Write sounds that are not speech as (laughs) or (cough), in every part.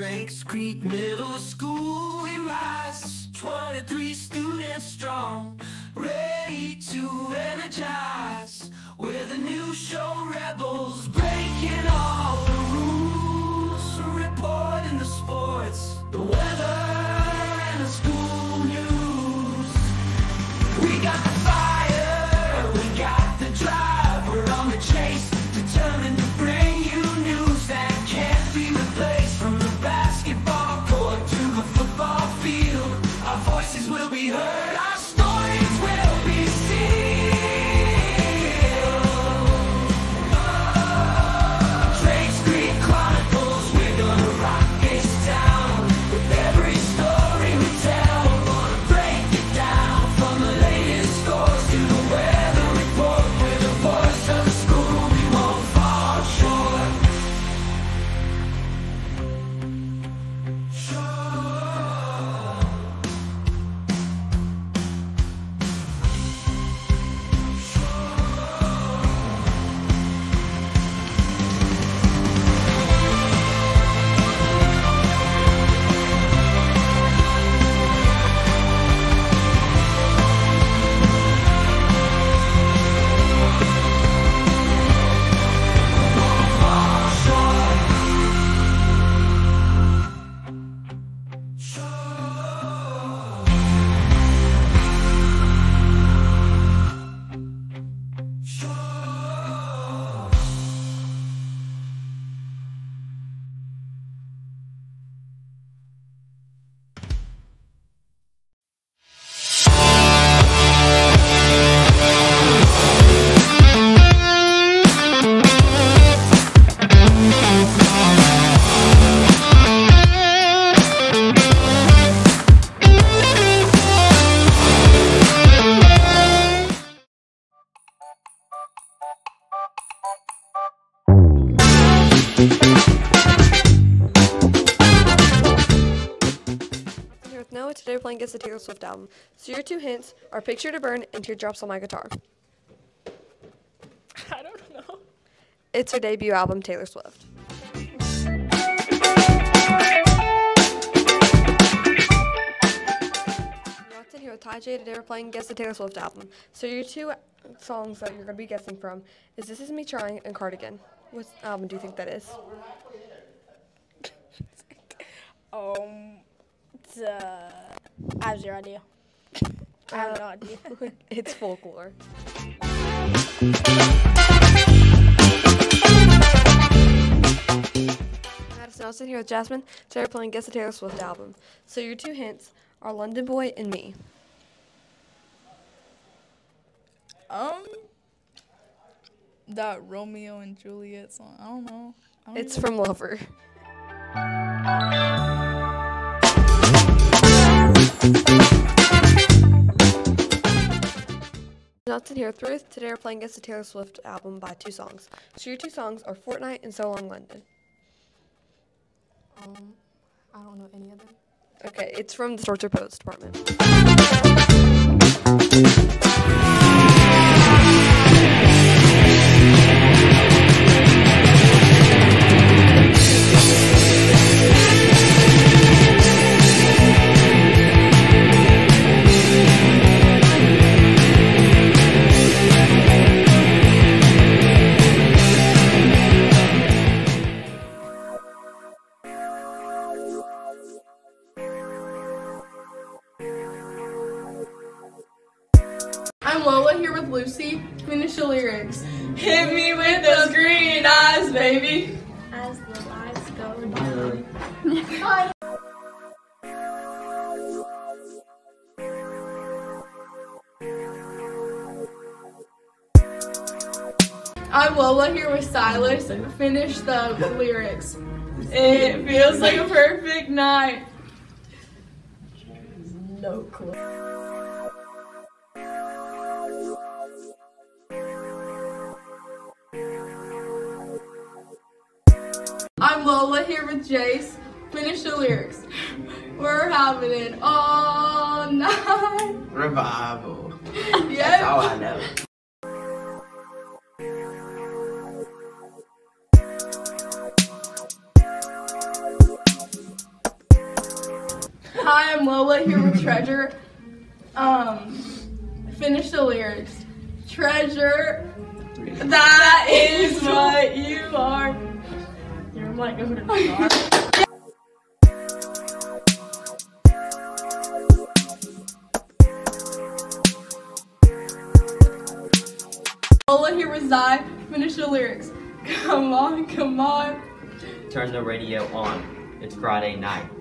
Drakes Creek Middle School, we rise 23 students strong, ready to energize. We're the new show rebels, breaking all the rules, reporting the sports, the weather, Noah, today we're playing Guess the Taylor Swift album. So your two hints are Picture to Burn and Teardrops on My Guitar. (laughs) I don't know. It's her debut album, Taylor Swift. Watson here with Ty J. Today we're playing Guess the Taylor Swift album. So your two songs that you're going to be guessing from is This Is Me Trying and Cardigan. What album do you think that is? (laughs) Um, it's, uh, I have zero idea. I have no idea. (laughs) it's Folklore. Madison Nelson here with Jasmine. Today we're playing Guess the Taylor Swift album. So your two hints are London Boy and Me. Um, that Romeo and Juliet song. I don't know. I don't It's even- from Lover. Nelson here with Ruth. Today we're playing Guess the Taylor Swift album by two songs. So your two songs are Fortnight and So Long London. Um, I don't know any of them. Okay, it's from the Tortured Poets Department. I'm Lola here with Lucy. Finish the lyrics. Hit me with those green eyes, baby. As the lights go down. I'm Lola here with Silas. Finish the lyrics. It feels like a perfect night. No clue. Here with Jace. Finish the lyrics. We're having it all night. Revival. (laughs) Yes. Oh, I know. Hi, I'm Lola here with Treasure. Um, finish the lyrics. Treasure, that is what you are. You're like, go to the (laughs) Lola here with Zai. Finish the lyrics. Come on, come on. Turn the radio on. It's Friday night.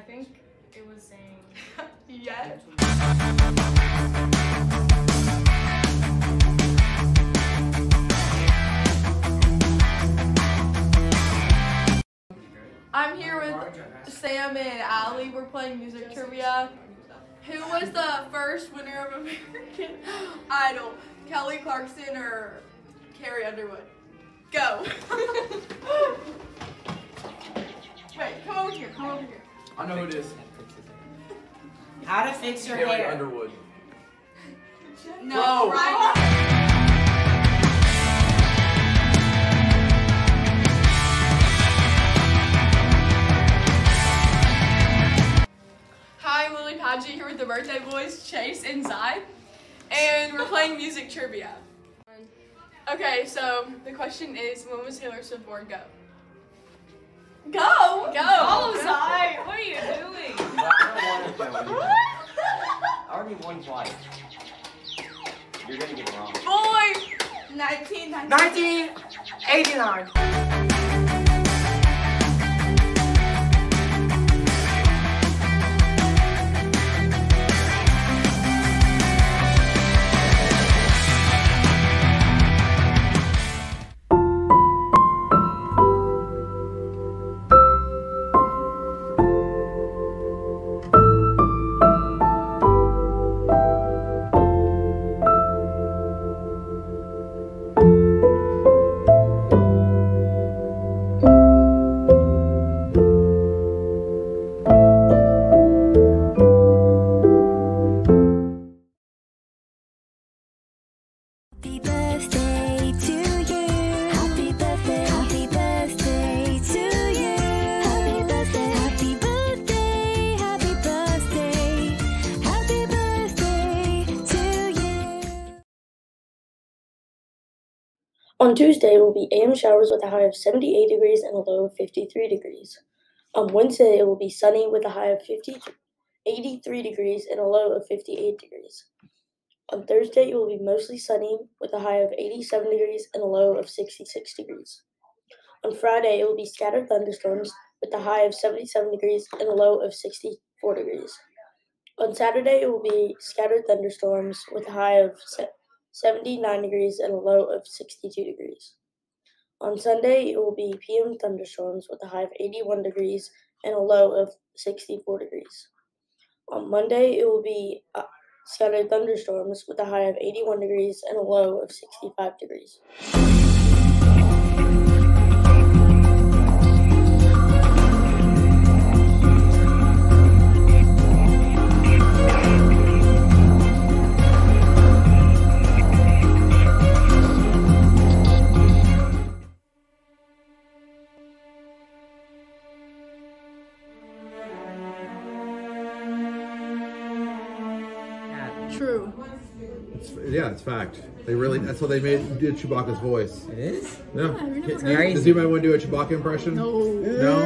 I think it was saying. (laughs) Yes. I'm here with Sam and Allie. We're playing music trivia. Who was the first winner of American (laughs) Idol? Kelly Clarkson or Carrie Underwood? Go. (laughs) Wait, come over here. Come over here. I know who it is. (laughs) How to fix your Carrie hair. Underwood. No, Bro. right. Hi, I'm Lily Padgett here with the birthday boys, Chase and Zai, and we're playing music trivia. Okay, so the question is, when was Taylor Swift born? Go. Go. Go. Oh, Zai, what are you doing? I don't want to go. I already won twice. You're gonna get it wrong. Boy. 1990. 1989. On Tuesday, it will be AM showers with a high of 78 degrees and a low of 53 degrees. On Wednesday, it will be sunny with a high of 50, 83 degrees and a low of 58 degrees. On Thursday, it will be mostly sunny with a high of 87 degrees and a low of 66 degrees. On Friday, it will be scattered thunderstorms with a high of 77 degrees and a low of 64 degrees. On Saturday, it will be scattered thunderstorms with a high of 79 degrees and a low of 62 degrees. On Sunday, it will be PM thunderstorms with a high of 81 degrees and a low of 64 degrees. On Monday, it will be uh, scattered thunderstorms with a high of 81 degrees and a low of 65 degrees. True. It's, yeah, it's fact. They really. That's how they made did Chewbacca's voice. It is. Yeah. Crazy. Can- Does anybody want to do a Chewbacca impression? No. No.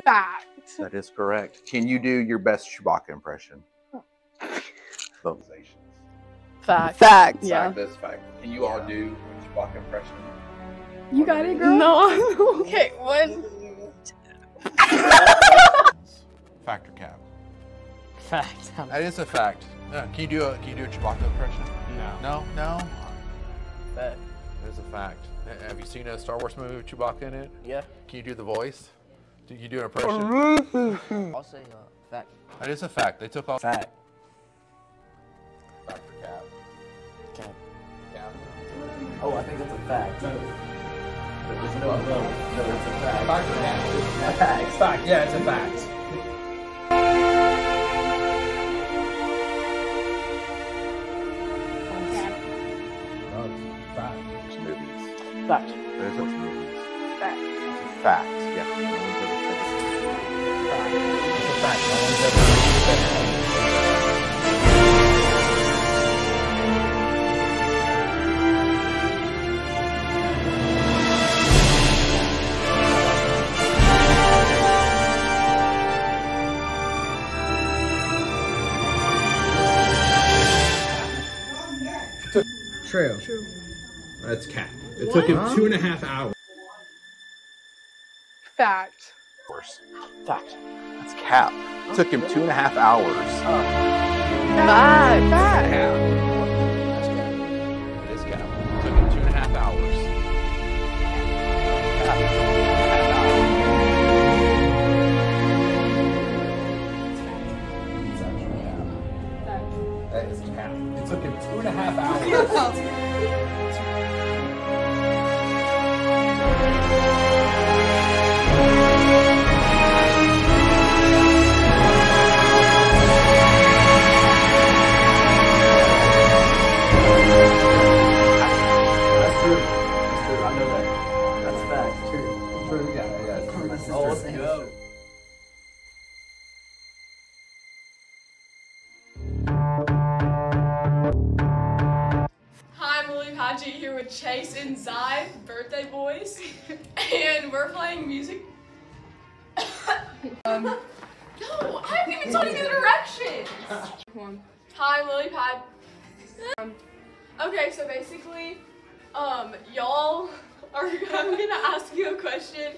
(laughs) Fact. That is correct. Can you do your best Chewbacca impression? Vocalizations. Fact. Fact. Yeah. Fact, that's fact. Can you all do a Chewbacca impression? You got it, girl. No. (laughs) okay. One. (laughs) Fact or? (laughs) Fact. That is a fact. Yeah, Can you do a Can you do a Chewbacca impression? No. No. No. Fact. That is a fact. Have you seen a Star Wars movie with Chewbacca in it? Yeah. Can you do the voice? Do you do an impression? I'll say uh, fact. That is a fact. They took off. Fact. Fact or cap? Cap. Cap. Oh, I think that's a fact. No. No, no, no, it's a fact. Fact or cap? Fact. Fact. Yeah, it's a fact. Fact. There's such movies. Fact. It's a fact. Yeah. No one's ever said it. It's a fact. No one's ever said it. True. True. That's cap. It took him two and a half hours. Fact. Of course. Fact. That's cap. It took him two and a half hours. Fact. Fact. Cap. Um, (laughs) no, I haven't even told you the directions. Hi, Lily Pad. Um, okay, so basically, um, y'all are. (laughs) I'm gonna ask you a question,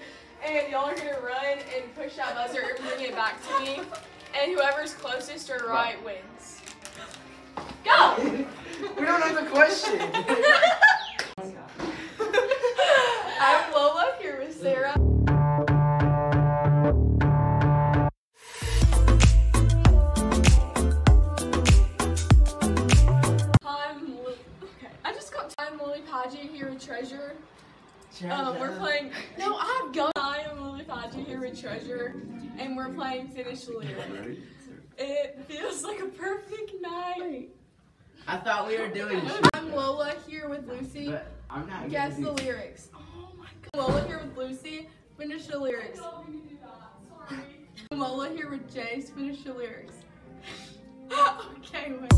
and y'all are gonna run and push that buzzer and bring it back to me, and whoever's closest or right wins. Go. (laughs) We don't know the question. I'm Lola here with Sarah. Um, we're playing. No, I've got. I am Lily Paget here with Treasure, and we're playing Finish the Lyric. It feels like a perfect night. I thought we were doing. I'm Lola here with Lucy. But I'm not. Guess the lyrics. Oh my god. Lola here with Lucy. Finish the lyrics. Lola here with Jace. Finish the lyrics. (laughs) okay, wait.